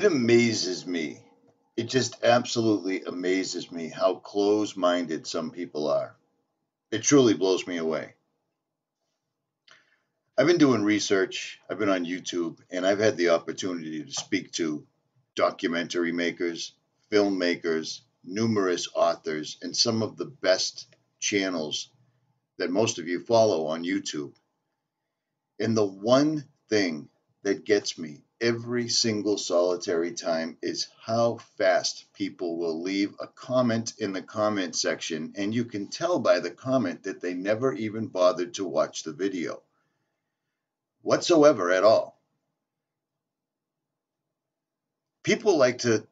It amazes me. It just absolutely amazes me how close minded some people are. It truly blows me away. I've been doing research, I've been on YouTube, and I've had the opportunity to speak to documentary makers, filmmakers, numerous authors, and some of the best channels that most of you follow on YouTube. And the one thing that gets me every single solitary time is how fast people will leave a comment in the comment section, and you can tell by the comment that they never even bothered to watch the video whatsoever at all. People like to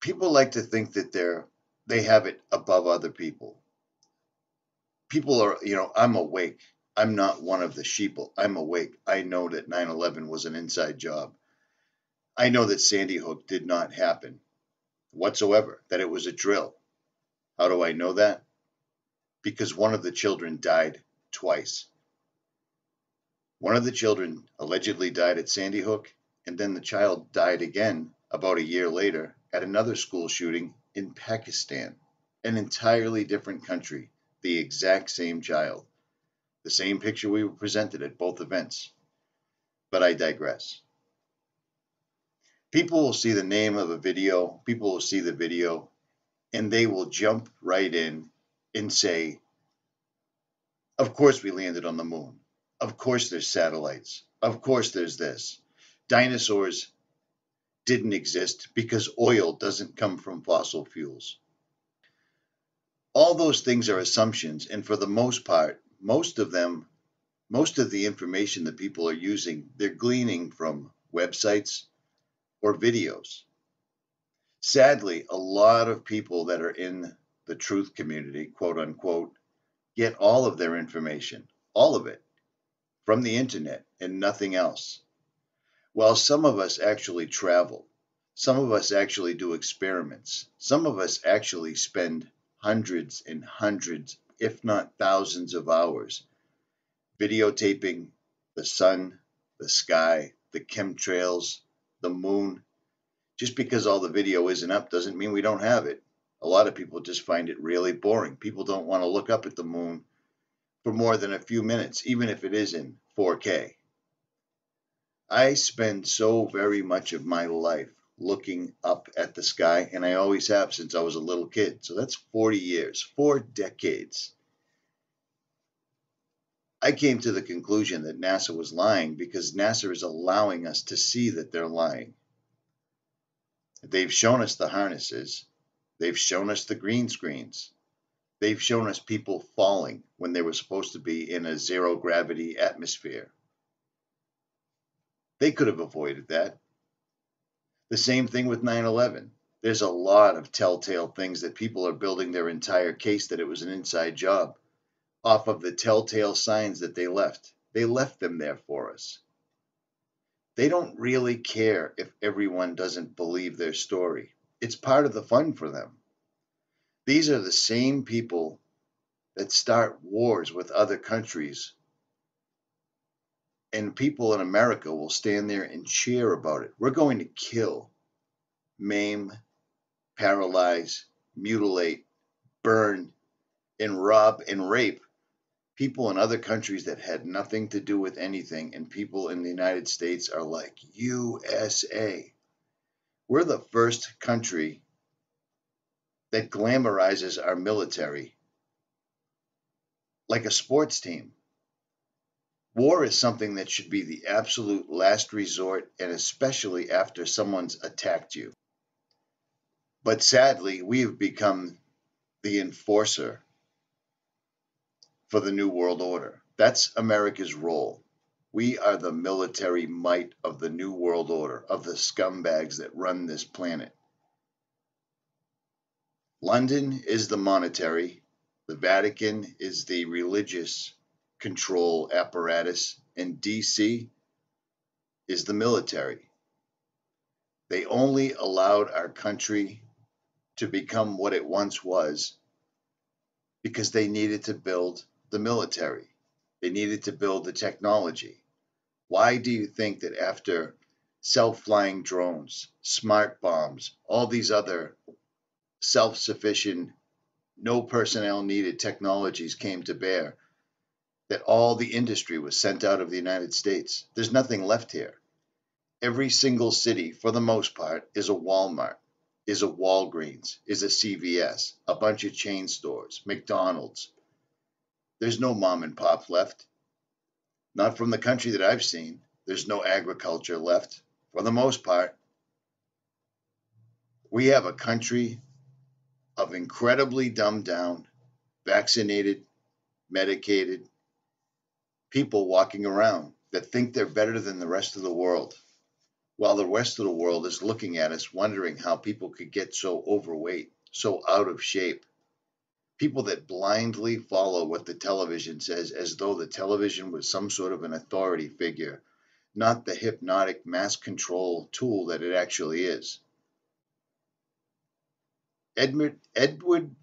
people like to think that they're they have it above other people. People are, you know, I'm awake. I'm not one of the sheeple. I'm awake. I know that 9 11 was an inside job. I know that Sandy Hook did not happen whatsoever, that it was a drill. How do I know that? Because one of the children died twice. One of the children allegedly died at Sandy Hook, and then the child died again about a year later at another school shooting in Pakistan, an entirely different country, the exact same child the same picture we were presented at both events. But I digress. People will see the name of a video, people will see the video, and they will jump right in and say, Of course, we landed on the moon. Of course, there's satellites. Of course, there's this. Dinosaurs didn't exist because oil doesn't come from fossil fuels. All those things are assumptions, and for the most part, most of them, most of the information that people are using, they're gleaning from websites or videos. Sadly, a lot of people that are in the truth community, quote unquote, get all of their information, all of it, from the internet and nothing else. While some of us actually travel, some of us actually do experiments, some of us actually spend hundreds and hundreds if not thousands of hours, videotaping the sun, the sky, the chemtrails, the moon. Just because all the video isn't up doesn't mean we don't have it. A lot of people just find it really boring. People don't want to look up at the moon for more than a few minutes, even if it is in 4K. I spend so very much of my life looking up at the sky, and I always have since I was a little kid. So that's 40 years, four decades. I came to the conclusion that NASA was lying because NASA is allowing us to see that they're lying. They've shown us the harnesses, they've shown us the green screens, they've shown us people falling when they were supposed to be in a zero gravity atmosphere. They could have avoided that. The same thing with 9 11. There's a lot of telltale things that people are building their entire case that it was an inside job off of the telltale signs that they left. They left them there for us. They don't really care if everyone doesn't believe their story. It's part of the fun for them. These are the same people that start wars with other countries and people in America will stand there and cheer about it. We're going to kill, maim, paralyze, mutilate, burn, and rob and rape people in other countries that had nothing to do with anything, and people in the United States are like, USA. We're the first country that glamorizes our military like a sports team. War is something that should be the absolute last resort, and especially after someone's attacked you. But sadly, we have become the enforcer for the New World Order. That's America's role. We are the military might of the New World Order, of the scumbags that run this planet. London is the monetary, the Vatican is the religious control apparatus, and DC is the military. They only allowed our country to become what it once was because they needed to build the military. They needed to build the technology. Why do you think that after self flying drones, smart bombs, all these other self sufficient, no personnel needed technologies came to bear, that all the industry was sent out of the United States. There's nothing left here. Every single city, for the most part, is a Walmart, is a Walgreens, is a CVS, a bunch of chain stores, McDonald's. There's no mom and pop left. Not from the country that I've seen. There's no agriculture left, for the most part. We have a country of incredibly dumbed down, vaccinated, medicated people walking around that think they're better than the rest of the world while the rest of the world is looking at us wondering how people could get so overweight, so out of shape. People that blindly follow what the television says as though the television was some sort of an authority figure, not the hypnotic mass control tool that it actually is. Edmund, Edward,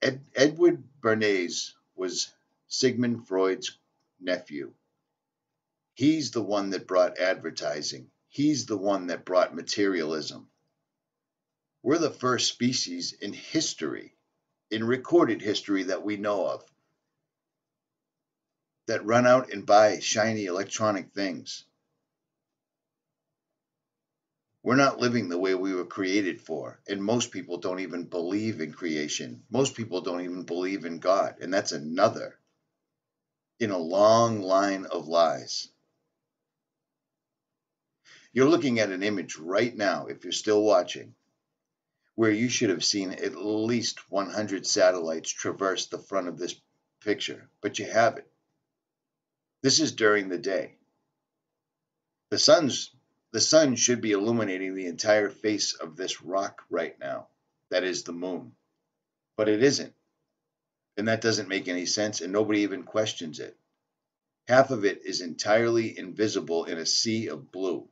Ed, Edward Bernays was Sigmund Freud's nephew. He's the one that brought advertising He's the one that brought materialism. We're the first species in history, in recorded history that we know of, that run out and buy shiny electronic things. We're not living the way we were created for, and most people don't even believe in creation. Most people don't even believe in God, and that's another in a long line of lies. You're looking at an image right now, if you're still watching, where you should have seen at least 100 satellites traverse the front of this picture, but you haven't. This is during the day. The sun's the sun should be illuminating the entire face of this rock right now. That is the moon. But it isn't. And that doesn't make any sense, and nobody even questions it. Half of it is entirely invisible in a sea of blue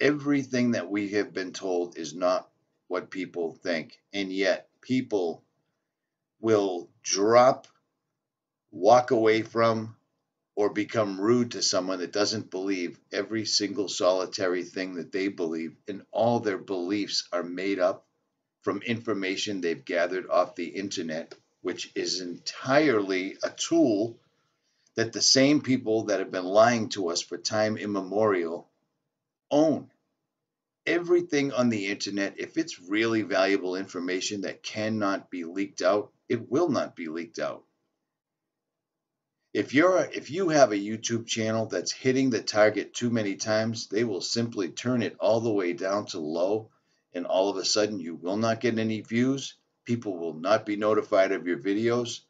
everything that we have been told is not what people think. And yet, people will drop, walk away from, or become rude to someone that doesn't believe every single solitary thing that they believe, and all their beliefs are made up from information they've gathered off the internet, which is entirely a tool that the same people that have been lying to us for time immemorial own. Everything on the internet, if it's really valuable information that cannot be leaked out, it will not be leaked out. If you're if you have a YouTube channel that's hitting the target too many times, they will simply turn it all the way down to low and all of a sudden you will not get any views. People will not be notified of your videos.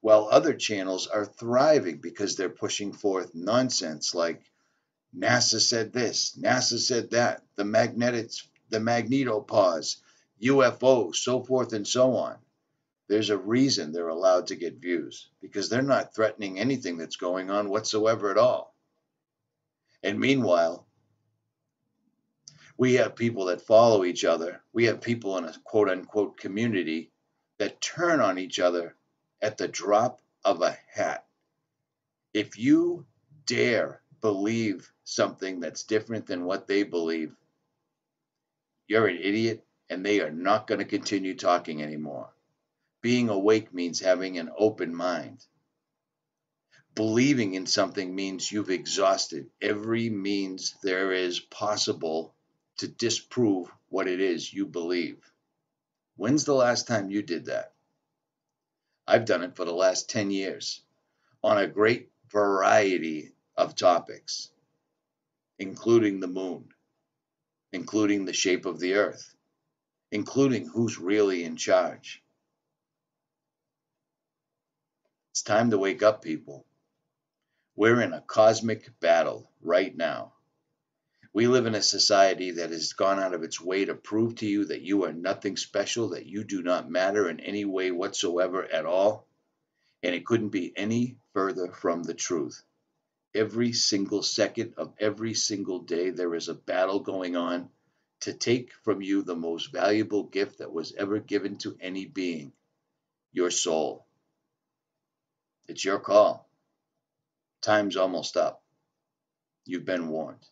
While other channels are thriving because they're pushing forth nonsense like NASA said this, NASA said that, the magnetics, the magnetopause, UFO, so forth and so on. There's a reason they're allowed to get views because they're not threatening anything that's going on whatsoever at all. And meanwhile, we have people that follow each other. We have people in a quote unquote community that turn on each other at the drop of a hat. If you dare believe something that's different than what they believe, you're an idiot and they are not going to continue talking anymore. Being awake means having an open mind. Believing in something means you've exhausted every means there is possible to disprove what it is you believe. When's the last time you did that? I've done it for the last 10 years on a great variety of topics including the moon, including the shape of the earth, including who's really in charge. It's time to wake up, people. We're in a cosmic battle right now. We live in a society that has gone out of its way to prove to you that you are nothing special, that you do not matter in any way whatsoever at all, and it couldn't be any further from the truth. Every single second of every single day, there is a battle going on to take from you the most valuable gift that was ever given to any being your soul. It's your call. Time's almost up. You've been warned.